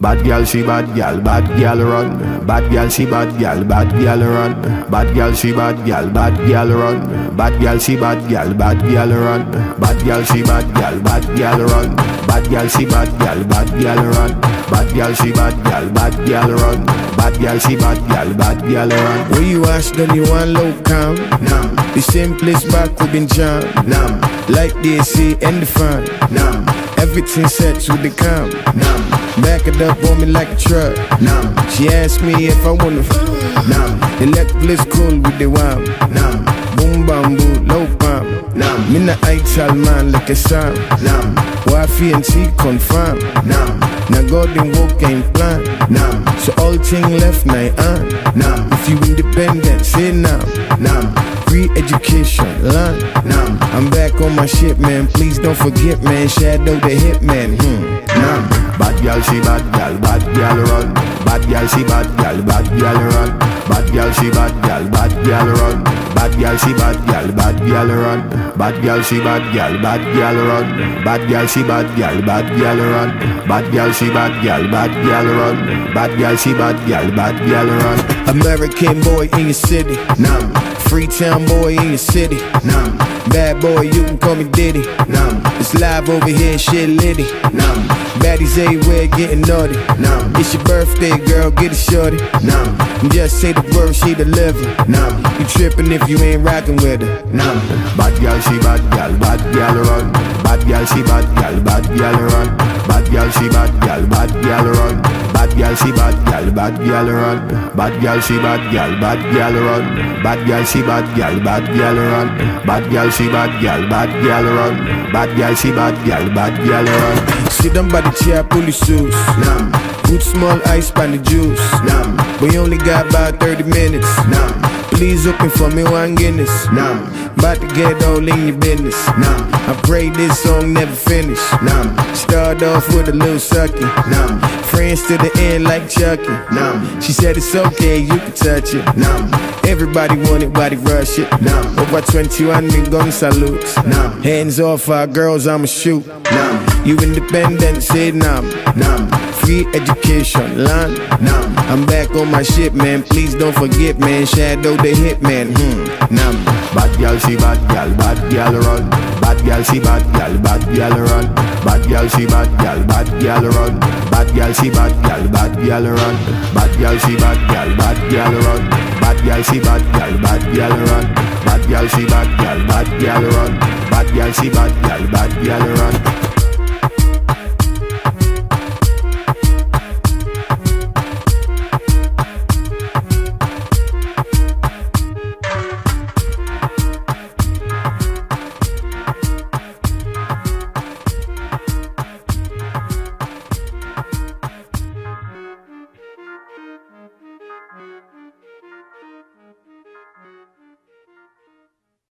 Bad girl, she bad girl, bad girl run. Bad girl, she bad girl, bad girl run. Bad girl, she bad girl, bad girl run. Bad girl, she bad girl, bad girl run. Bad girl, she bad girl, bad girl run. Bad girl, she bad girl, bad girl run. Bad girl, she bad girl, bad girl run. Bad girl, she bad girl, bad girl run. When you ask, then you want low calm. Nam, The same place back we been jam. nam, Like they say in the fan. nam, Everything sets with the calm. nam, Back it up on me like a truck. nam, She asked me if I wanna. nam, Electric cool with the wham. nam, Boom bamboo, low palm. nam, Me na aital man like a sam. nam, Wifi and she confirm. nam, Now golden walk game plan. nam, So all thing left my hand. nam, If you independent, say now. nam, Free education, land. nam, I'm back on my shit, man. Please don't forget, man. Shadow the hitman. Hmm. nam. Bad girl, she bad girl, bad girl run. Bad girl, she bad girl, bad girl run. Bad girl, she bad girl, bad girl run. Bad girl, she bad girl, bad girl run. Bad girl, she bad girl, bad girl run. Bad girl, she bad girl, bad girl run. Bad girl, she bad girl, bad girl run. Bad girl, she bad girl, bad girl run. American boy in your city. Nam, Freetown boy in your city. nam, Bad boy, you can call me Diddy. nam, It's live over here, shit litty. nam, Baddies everywhere getting naughty. nam, It's your birthday, girl, get it shorty. nam, Just say the word, she deliver. nam. You trippin' if you ain't rockin' with her. Nam. Bad girl, she bad girl, bad girl run. Bad girl, she bad girl, bad girl run. Bad girl, she bad girl, bad girl run. Bad girl, she bad girl, bad girl run. Bad girl, she bad girl, bad girl run. Bad girl, she bad girl, bad girl run. Bad girl, she bad girl, bad girl run. Bad girl, she bad girl, bad girl run. Sit down by the chair, pull your shoes. Nam, Put small ice by the juice. nam, We only got about 30 minutes. nam, Please open for me one Guinness. nam, About to get all in your business. nam, I pray this song never finish. nam, Start off with a little sucky. nam, Friends to the end like Chucky. nam, She said it's okay, you can touch it. nam, Everybody want it, body rush it. nam, Over 21, me gun salute. nam, Hands off our girls, I'ma shoot. nam, You independent, say nam. nam, Free education, land. nam. I'm back on my shit, man. Please don't forget, man. Shadow the hitman. Hmm. Nam. Bad girl, she bad girl, bad girl run. Bad girl, she bad girl, bad girl run. Bad girl, she bad girl, bad girl run. Bad girl, she bad girl, bad girl run. Bad girl, she bad girl, bad girl run. Girl, she bad girl, bad girl run. Bad girl, she bad girl, bad girl run. Bad girl, she bad girl, bad girl run.